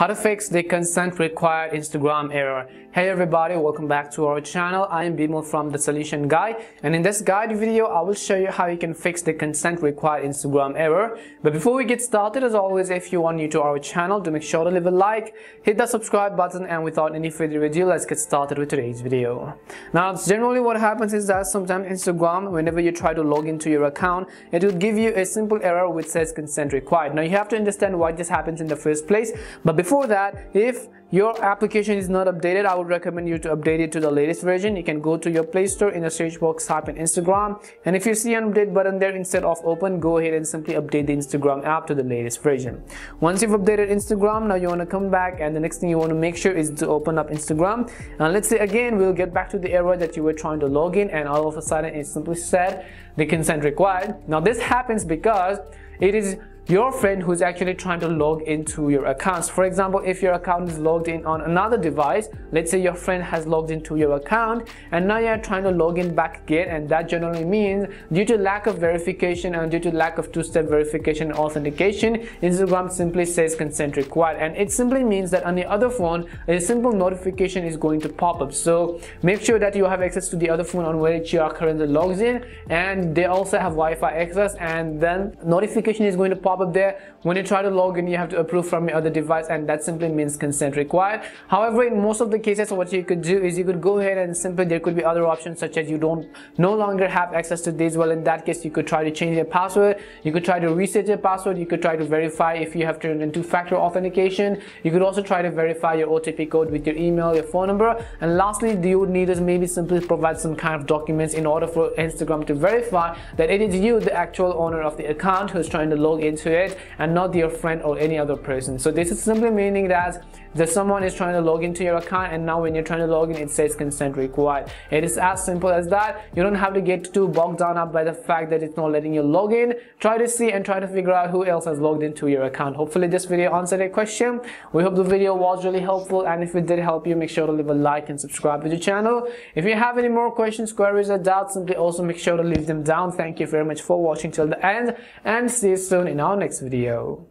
how to fix the consent required Instagram error. Hey everybody, welcome back to our channel. I am Bimal from The Solution Guy and in this guide video, I will show you how you can fix the consent required Instagram error. But before we get started, as always, if you are new to our channel, do make sure to leave a like, hit that subscribe button and without any further ado, let's get started with today's video. Now, generally what happens is that sometimes Instagram, whenever you try to log into your account, it will give you a simple error which says consent required. Now you have to understand why this happens in the first place. But before that, if your application is not updated i would recommend you to update it to the latest version. You can go to your play store in the search box type in instagram. And if you see an update button there instead of open go ahead and simply update the instagram app to the latest version. Once you've updated instagram now you want to come back and the next thing you want to make sure is to open up instagram. And let's say again we'll get back to the error that you were trying to log in and all of a sudden it simply said the consent required. Now this happens because it is your friend who's actually trying to log into your accounts. For example, if your account is logged in on another device, let's say your friend has logged into your account and now you're trying to log in back again and that generally means due to lack of verification and due to lack of two-step verification and authentication, Instagram simply says consent required and it simply means that on the other phone, a simple notification is going to pop up. So make sure that you have access to the other phone on which you are currently logged in and they also have Wi-Fi access and then notification is going to pop up there. When you try to log in you have to approve from your other device and that simply means consent required. However in most of the cases what you could do is you could go ahead and simply there could be other options such as you don't no longer have access to these. Well in that case you could try to change your password. You could try to reset your password. You could try to verify if you have turned into factor authentication. You could also try to verify your OTP code with your email your phone number. And lastly you would need is maybe simply provide some kind of documents in order for Instagram to verify that it is you the actual owner of the account who's trying to log into it and not your friend or any other person. So this is simply meaning that that someone is trying to log into your account and now when you're trying to log in it says consent required. It is as simple as that. You don't have to get too bogged down up by the fact that it's not letting you log in. Try to see and try to figure out who else has logged into your account. Hopefully this video answered a question. We hope the video was really helpful and if it did help you make sure to leave a like and subscribe to the channel. If you have any more questions queries or doubts simply also make sure to leave them down. Thank you very much for watching till the end and see you soon in our next video